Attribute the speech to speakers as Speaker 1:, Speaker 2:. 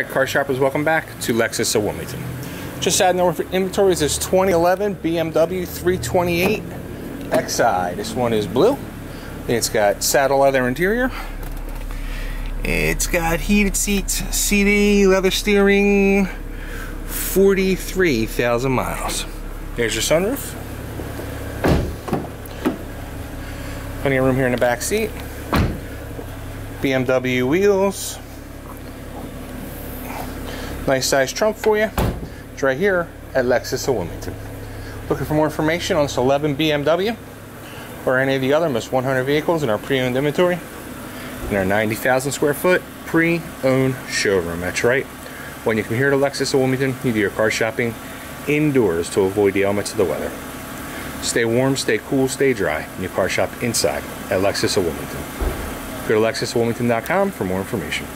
Speaker 1: Alright, car shoppers, welcome back to Lexus of Wilmington. Just adding over inventory is this 2011 BMW 328 Xi. This one is blue. It's got saddle leather interior. It's got heated seats, CD, leather steering, 43,000 miles. There's your sunroof. Plenty of room here in the back seat. BMW wheels. Nice size trunk for you. It's right here at Lexus of Wilmington. Looking for more information on this 11 BMW or any of the other most 100 vehicles in our pre-owned inventory in our 90,000 square foot pre-owned showroom. That's right. When you come here to Lexus of Wilmington, you do your car shopping indoors to avoid the elements of the weather. Stay warm, stay cool, stay dry. And your car shop inside at Lexus of Wilmington. Go to lexuswilmington.com for more information.